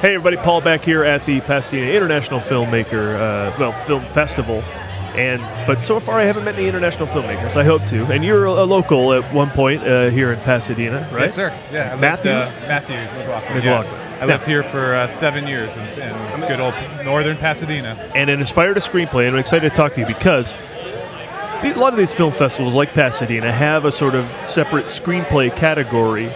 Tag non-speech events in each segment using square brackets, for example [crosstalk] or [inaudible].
Hey everybody, Paul back here at the Pasadena International Filmmaker, uh, well, Film Festival. And but so far I haven't met any international filmmakers. I hope to. And you're a, a local at one point uh, here in Pasadena, right? Yes, sir. Yeah, I Matthew? Lived, uh, Matthew McLaughlin. McLaughlin. Yeah. I lived here for uh, seven years in, in good old northern Pasadena. And it inspired a screenplay. And I'm excited to talk to you because a lot of these film festivals, like Pasadena, have a sort of separate screenplay category.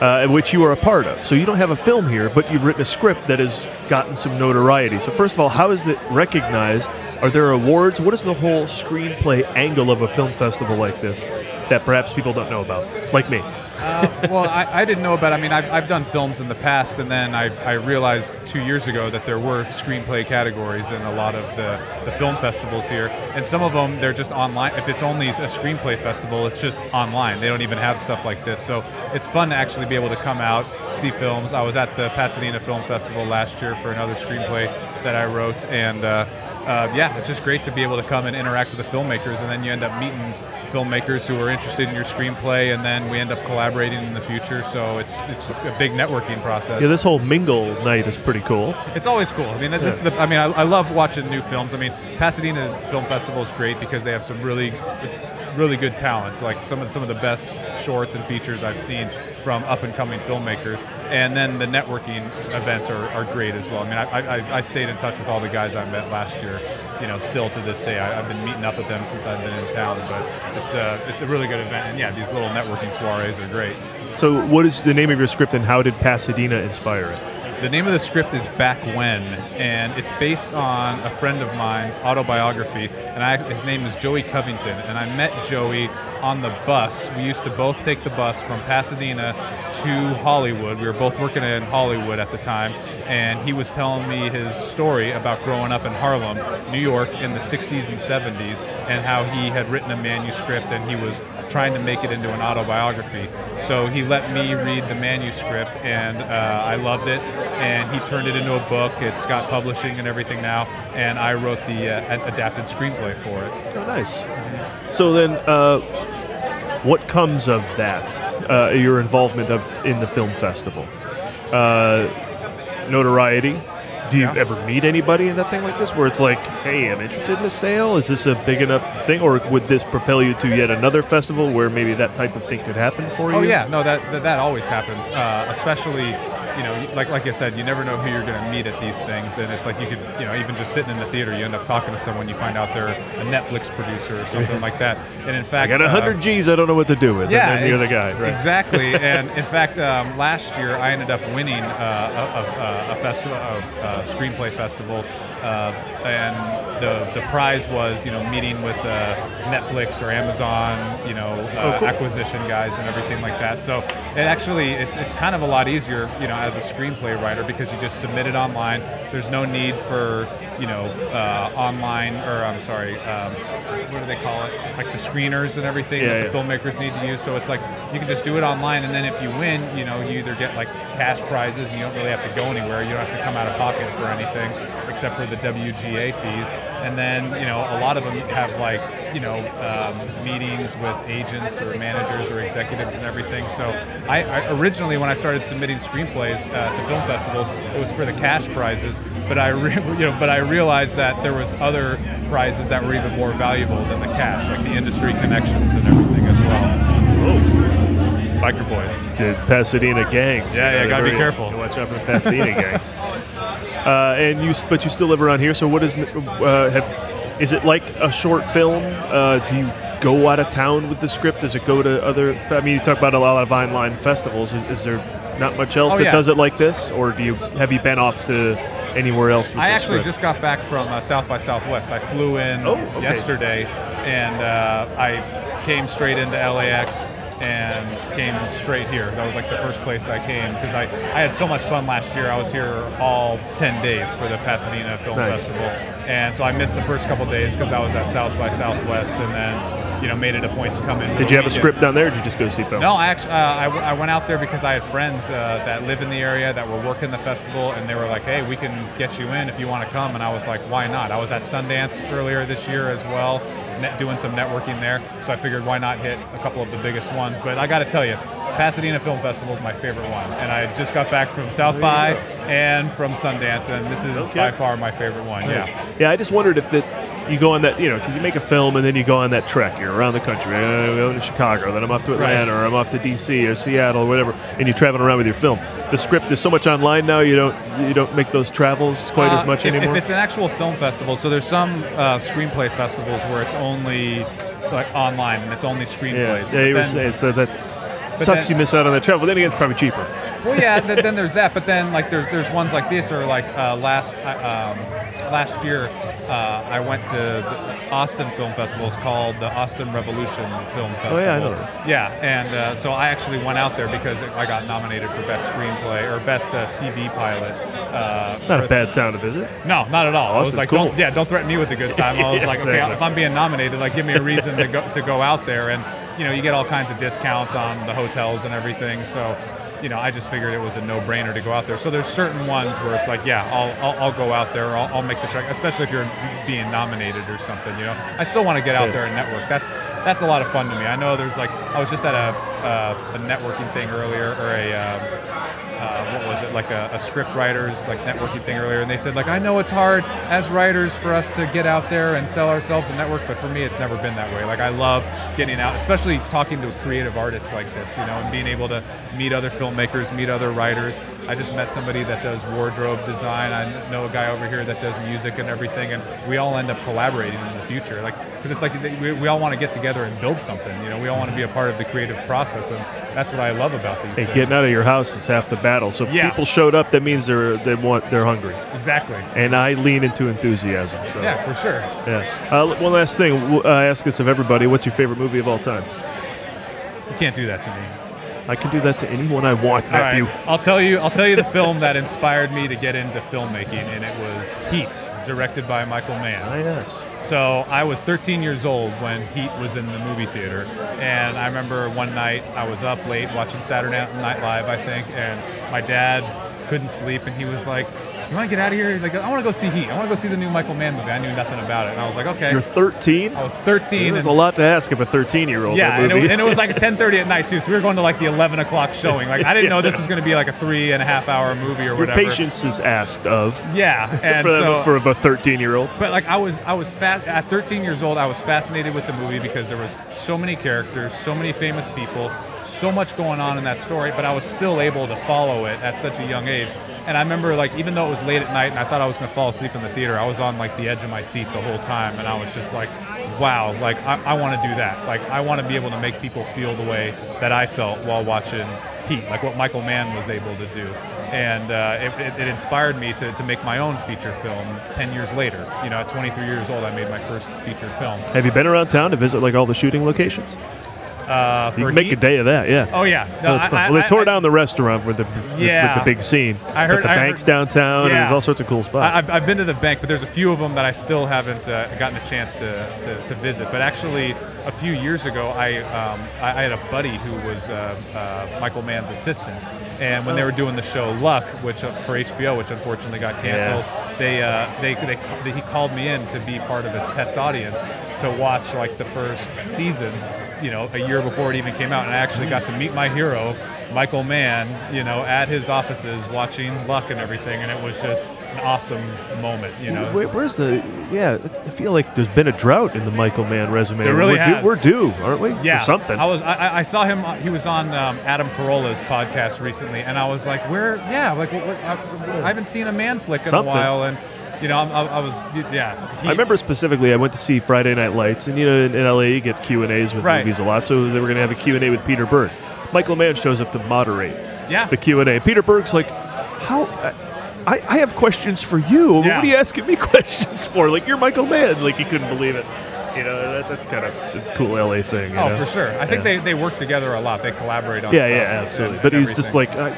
Uh, which you are a part of. So you don't have a film here, but you've written a script that has gotten some notoriety. So first of all, how is it recognized? Are there awards? What is the whole screenplay angle of a film festival like this that perhaps people don't know about, like me? Uh, well, I, I, didn't know about. I mean, I've, I've done films in the past, and then I, I realized two years ago that there were screenplay categories in a lot of the, the film festivals here, and some of them they're just online. If it's only a screenplay festival, it's just online. They don't even have stuff like this, so it's fun to actually be able to come out, see films. I was at the Pasadena Film Festival last year for another screenplay that I wrote, and uh, uh, yeah, it's just great to be able to come and interact with the filmmakers, and then you end up meeting filmmakers who are interested in your screenplay, and then we end up collaborating in the future. So it's it's just a big networking process. Yeah, this whole mingle night is pretty cool. It's always cool. I mean, this yeah. is the. I mean, I, I, love watching new films. I mean, Pasadena's film festival is great because they have some really, really good talent. Like some of some of the best shorts and features I've seen from up and coming filmmakers. And then the networking events are, are great as well. I mean, I, I, I stayed in touch with all the guys I met last year. You know, still to this day, I, have been meeting up with them since I've been in town. But it's a it's a really good event. And yeah, these little networking soirees are great. So, what is the name of your script, and how did Pasadena inspire it? The name of the script is Back When, and it's based on a friend of mine's autobiography. And I, his name is Joey Covington, and I met Joey on the bus. We used to both take the bus from Pasadena to Hollywood. We were both working in Hollywood at the time, and he was telling me his story about growing up in Harlem, New York, in the 60s and 70s, and how he had written a manuscript and he was trying to make it into an autobiography. So he let me read the manuscript, and uh, I loved it. And he turned it into a book. It's got publishing and everything now, and I wrote the uh, adapted screenplay for it. Oh, nice. So then, uh, what comes of that? Uh, your involvement of in the film festival, uh, notoriety. Do you yeah. ever meet anybody in a thing like this where it's like, hey, I'm interested in a sale? Is this a big enough thing, or would this propel you to yet another festival where maybe that type of thing could happen for you? Oh yeah, no, that that, that always happens, uh, especially you know, like like I said, you never know who you're going to meet at these things, and it's like you could, you know, even just sitting in the theater, you end up talking to someone, you find out they're a Netflix producer or something like that. And in fact, I got hundred uh, G's, I don't know what to do with. Yeah, and you're the guy, right? Exactly. [laughs] and in fact, um, last year I ended up winning uh, a, a, a, festival, a, screenplay festival, uh, and the the prize was you know meeting with uh, Netflix or Amazon you know uh, oh, cool. acquisition guys and everything like that. So it actually it's it's kind of a lot easier you know as a screenplay writer because you just submit it online. There's no need for you know uh, online or I'm sorry um, what do they call it like the screeners and everything yeah, that the filmmakers need to use. So it's like you can just do it online and then if you win you know you either get like cash prizes and you don't really have to go anywhere. You don't have to come out of pocket for anything except for the WGA fees. And then, you know, a lot of them have like, you know, um, meetings with agents or managers or executives and everything. So I, I originally, when I started submitting screenplays uh, to film festivals, it was for the cash prizes. But I, re- [laughs] you know, but I realized that there was other prizes that were even more valuable than the cash, like the industry connections and everything as well. Oh biker boys. The Pasadena gangs. Yeah, yeah, gotta be careful. [laughs] Watch out for the Pasadena gangs. Uh, and you, but you still live around here. So what is, uh, have, is it like a short film? Uh, do you go out of town with the script? Does it go to other? I mean, you talk about a lot of Vineline festivals. Is, is there not much else oh, that yeah. does it like this, or do you have you been off to anywhere else? I actually script? just got back from uh, South by Southwest. I flew in oh, okay. yesterday, and uh, I came straight into LAX and came straight here. That was like the first place I came because I, I had so much fun last year. I was here all 10 days for the Pasadena Film nice. Festival. And so I missed the first couple days because I was at South by Southwest and then, you know, made it a point to come in. Did you have a script down there or did you just go see films? No, I actually, uh, I, I went out there because I had friends uh, that live in the area that were working the festival and they were like, hey, we can get you in if you want to come. And I was like, why not? I was at Sundance earlier this year as well net, doing some networking there. So I figured why not hit a couple of the biggest ones. But I got to tell you, Pasadena Film Festival is my favorite one, and I just got back from South by and from Sundance, and this is Okay. by far my favorite one. Yeah. Yeah, I just wondered if that you go on that, you know, because you make a film and then you go on that trek. You're around the country. I'm going to Chicago, then I'm off to Atlanta, or I'm off to D.C. or Seattle, or whatever, and you're traveling around with your film. The script is so much online now. You don't you don't make those travels quite as Uh, much if, anymore. If it's an actual film festival, so there's some uh, screenplay festivals where it's only like online and it's only screenplays. yeah, you But were saying so that sucks. then- you miss out on that travel. But then again, it's probably cheaper. Well, yeah. th- then there's that, but then like there's there's ones like this, or like uh, last uh, um, last year, uh, I went to the Austin Film Festival. It's called the Austin Revolution Film Festival. Oh, yeah, I know that. Yeah, and uh, so I actually went out there because I got nominated for best screenplay or best uh, TV pilot. Uh, Not a bad town to visit. No, not at all. I was Austin's like, cool. don't, yeah, don't threaten me with a good [laughs] time. I was Yeah, like, okay, if I'm being nominated, like, give me a reason to go to go out there, and you know, you get all kinds of discounts on the hotels and everything. So, you know, I just figured it was a no-brainer to go out there. So there's certain ones where it's like, yeah, I'll I'll, I'll go out there, I'll, I'll make the trek, especially if you're being nominated or something. You know, I still want to get out there and network. That's that's a lot of fun to me. I know there's like, I was just at a uh, a networking thing earlier, or a. Um, was it like a, a script writers like networking thing earlier? And they said like i know it's hard as writers for us to get out there and sell ourselves and network but for me it's never been that way. Like i love getting out especially talking to creative artists like this you know and being able to meet other filmmakers meet other writers. I just met somebody that does wardrobe design. I know a guy over here that does music and everything and we all end up collaborating in the future. Like because it's like we, we all want to get together and build something you know we all want to be a part of the creative process and that's what i love about these Hey, things getting out of your house is half the battle. So if Yeah. people showed up, that means they're they want they're hungry, exactly and I lean into enthusiasm. So. Yeah, for sure. Yeah. Uh, one last thing. w- Uh, ask us of everybody. What's your favorite movie of all time? You can't do that to me. I can do that to anyone I want, All right, Matthew. I'll tell you. I'll tell you the film that inspired me to get into filmmaking, and it was Heat, directed by Michael Mann. Ah, yes. So I was 13 years old when Heat was in the movie theater, and I remember one night I was up late watching Saturday Night Live, I think, and my dad couldn't sleep, and he was like, "You want to get out of here? Like, I want to go see Heat. I want to go see the new Michael Mann movie." I knew nothing about it, and I was like, "Okay." You're 13. I was 13. There's a lot to ask of a 13 year old. Yeah, and it, and it was like [laughs] 10:30 at night too. So we were going to like the 11 o'clock showing. Like I didn't know this was going to be like a three and a half hour movie or Your whatever. patience is asked of Yeah, [laughs] and for, so for a 13 year old. but like I was I was fat at 13 years old. I was fascinated with the movie because there was so many characters, so many famous people, so much going on in that story. But I was still able to follow it at such a young age. And I remember like even though it was late at night and I thought I was going to fall asleep in the theater, I was on like the edge of my seat the whole time, and I was just like, wow, like I, I want to do that. Like I want to be able to make people feel the way that I felt while watching Heat, like what Michael Mann was able to do. And uh, it, it, it inspired me to, to make my own feature film 10 years later. You know, at 23 years old, I made my first feature film. Have you been around town to visit like all the shooting locations? Uh, You make Heat- a day of that, yeah. Oh, yeah. No, I-. I- well, they tore I- down the restaurant with the Yeah. with the big scene. I heard- the banks heard- downtown. And there's all sorts of cool spots. I, I've, I've been to the bank, but there's a few of them that I still haven't uh, gotten a chance to, to, to visit. But actually, a few years ago, I um, I, I had a buddy who was uh, uh, Michael Mann's assistant, and when they were doing the show Luck, which uh, for HBO, which unfortunately got canceled, they, uh, they they they he called me in to be part of a test audience to watch like the first season. You know, a year before it even came out, and I actually got to meet my hero, Michael Mann, you know, at his offices watching Luck and everything, and it was just an awesome moment, you know. Where's the? Yeah, I feel like there's been a drought in the Michael Mann resume. There really we're has. Due, we're due, aren't we? yeah, For something. I was. I, I- I saw him. uh, He was on um, Adam Carolla's podcast recently, and I was like, "Where? Yeah, like what, what, I, I haven't seen a man flick in Something. a while." And you know, I, I, was. Yeah, he- I remember specifically. I went to see Friday Night Lights, and you know, in, in LA, you get Q and A's with Right. movies a lot. So they were going to have a Q and A with Peter Berg. Michael Mann shows up to moderate Yeah. the Q and A. Peter Berg's like, "How? I, I have questions for you. Yeah. What are you asking me [laughs] questions for? Like you're Michael Mann. Like he couldn't believe it. You know, that, that's kind of a cool LA thing. you Oh, know? for sure. I think Yeah. they, they work together a lot. They collaborate on Yeah, stuff yeah, absolutely. and but he's just like, I,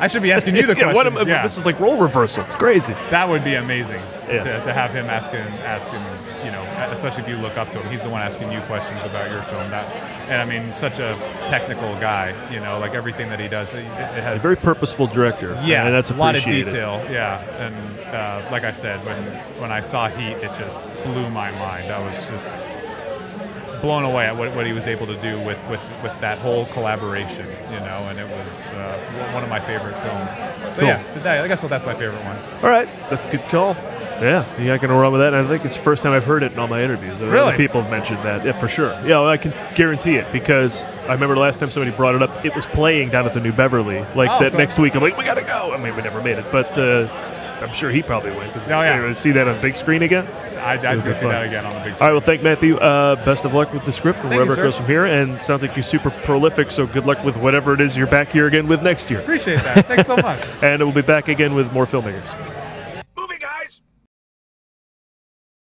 I should be asking you the [laughs] yeah, what am, questions. yeah. this is like role reversal. It's crazy. That would be amazing Yeah. to, to have him asking, asking, you know, especially if you look up to him. He's the one asking you questions about your film. That, and I mean, such a technical guy. You know, like everything that he does, it, it A very purposeful director. yeah, and that's a lot of detail. Yeah, and uh, like I said, when when I saw Heat, it just blew my mind. I was just blown away at what, what he was able to do with, with, with that whole collaboration, you know, and it was uh, one of my favorite films. So Cool. yeah, I guess that's my favorite one. All right, that's a good call. Yeah, you're not going to run with that. And I think it's the first time I've heard it in all my interviews. Other Really? people have mentioned that. Yeah, for sure. Yeah, well, I can guarantee it because I remember the last time somebody brought it up, it was playing down at the New Beverly. Like Oh, that cool. next week, I'm like, we got to go. I mean, we never made it, but uh, I'm sure he probably went. Cause Oh, yeah. to see that on big screen again. I'd, I'd go see fun. that again on the big screen. All right, well, thank Matthew. Uh, best of luck with the script and Thank you, wherever it goes from here. And sounds like you're super prolific, so good luck with whatever it is you're back here again with next year. Appreciate that. Thanks so [laughs] much. And we'll be back again with more filmmakers.